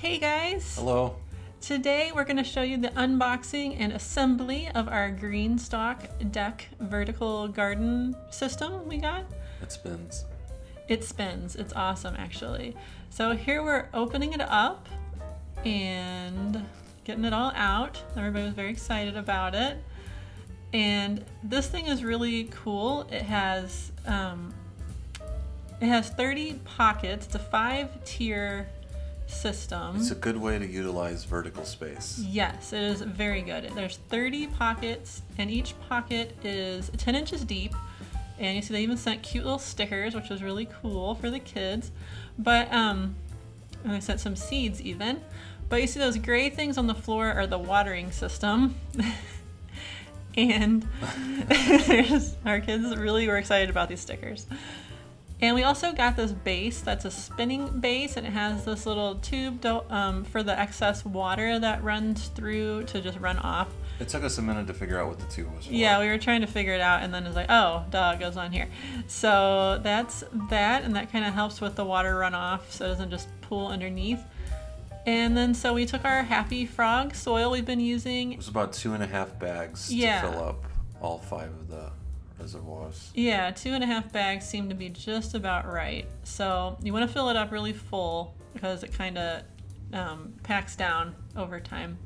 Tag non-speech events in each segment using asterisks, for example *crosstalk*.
Hey guys! Hello. Today we're going to show you the unboxing and assembly of our Greenstalk deck vertical garden system we got. It spins. It spins. It's awesome actually. So here we're opening it up and getting it all out. Everybody was very excited about it. And this thing is really cool. It has um, it has 30 pockets. It's a five tier system. It's a good way to utilize vertical space. Yes, it is very good. There's 30 pockets, and each pocket is 10 inches deep. And you see they even sent cute little stickers, which was really cool for the kids. But um, and they sent some seeds even. But you see those gray things on the floor are the watering system. *laughs* and *laughs* our kids really were excited about these stickers. And we also got this base that's a spinning base and it has this little tube um, for the excess water that runs through to just run off. It took us a minute to figure out what the tube was for. Yeah, we were trying to figure it out and then it's like, oh, duh, it goes on here. So that's that and that kind of helps with the water runoff so it doesn't just pool underneath. And then so we took our Happy Frog soil we've been using. It was about two and a half bags yeah. to fill up all five of the Yeah, two and a half bags seem to be just about right. So you want to fill it up really full because it kind of um, packs down over time.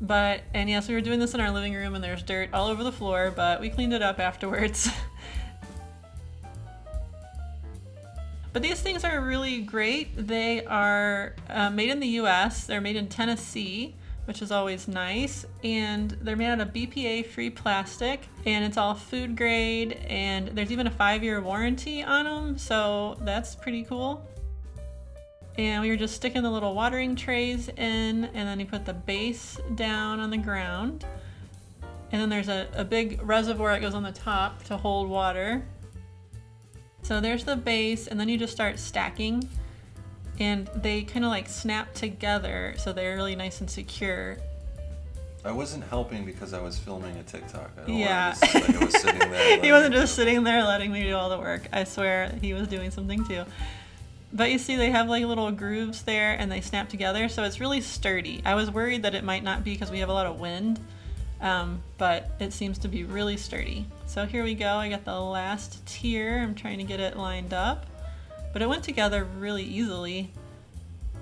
But, and yes, we were doing this in our living room and there's dirt all over the floor, but we cleaned it up afterwards. *laughs* but these things are really great. They are uh, made in the US, they're made in Tennessee which is always nice. And they're made out of BPA free plastic and it's all food grade and there's even a five year warranty on them. So that's pretty cool. And we were just sticking the little watering trays in and then you put the base down on the ground. And then there's a, a big reservoir that goes on the top to hold water. So there's the base and then you just start stacking and they kind of like snap together so they're really nice and secure. I wasn't helping because I was filming a TikTok. yeah. like was *laughs* he wasn't just sitting there letting me do all the work. I swear he was doing something too. But you see they have like little grooves there and they snap together so it's really sturdy. I was worried that it might not be because we have a lot of wind, um, but it seems to be really sturdy. So here we go, I got the last tier. I'm trying to get it lined up. But it went together really easily.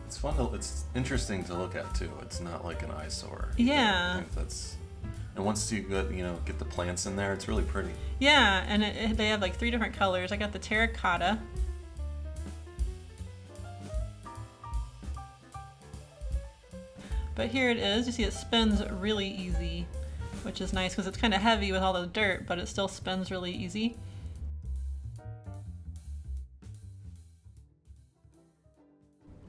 It's fun to, it's interesting to look at too. It's not like an eyesore. Yeah. that's, and once you get, you know, get the plants in there, it's really pretty. Yeah, and it, it, they have like three different colors. I got the terracotta. But here it is. You see it spins really easy, which is nice because it's kind of heavy with all the dirt, but it still spins really easy.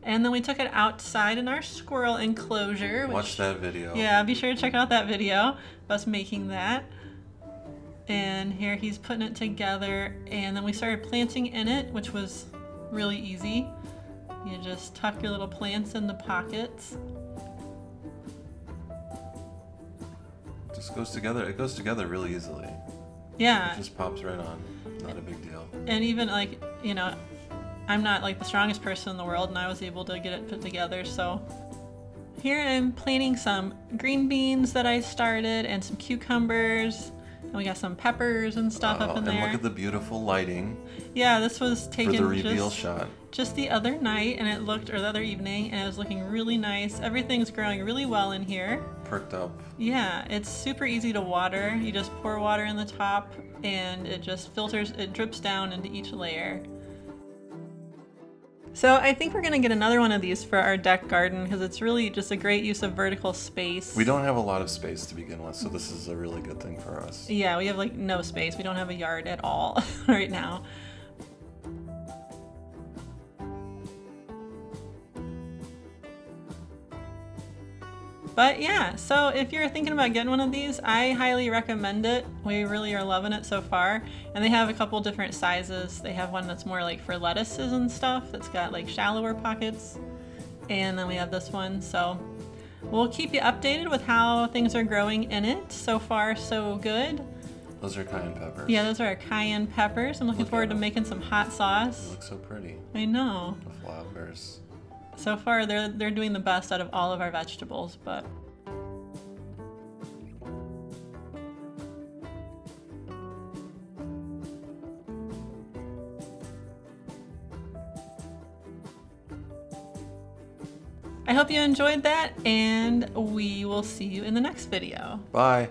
And then we took it outside in our squirrel enclosure. Which, Watch that video. Yeah, be sure to check out that video of us making that. And here he's putting it together. And then we started planting in it, which was really easy. You just tuck your little plants in the pockets. It just goes together. It goes together really easily. Yeah. It just pops right on. Not a big deal. And even like, you know, I'm not like the strongest person in the world and I was able to get it put together so here I'm planting some green beans that I started and some cucumbers and we got some peppers and stuff up oh, in and there. And look at the beautiful lighting. Yeah, this was taken for the reveal just, shot. just the other night and it looked, or the other evening, and it was looking really nice. Everything's growing really well in here. Perked up. Yeah, it's super easy to water. You just pour water in the top and it just filters, it drips down into each layer. So I think we're gonna get another one of these for our deck garden because it's really just a great use of vertical space. We don't have a lot of space to begin with, so this is a really good thing for us. Yeah, we have like no space. We don't have a yard at all *laughs* right now. But yeah, so if you're thinking about getting one of these, I highly recommend it. We really are loving it so far. And they have a couple different sizes. They have one that's more like for lettuces and stuff that's got like shallower pockets. And then we have this one. So we'll keep you updated with how things are growing in it. So far, so good. Those are cayenne peppers. Yeah, those are our cayenne peppers. I'm looking Look forward to making some hot sauce. They look so pretty. I know. The flowers. So far, they're, they're doing the best out of all of our vegetables, but I hope you enjoyed that, and we will see you in the next video. Bye.